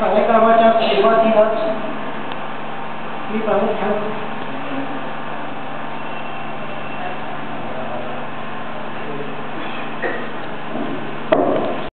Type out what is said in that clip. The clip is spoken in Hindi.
कार्यक्रम सुरुआती प्रमुख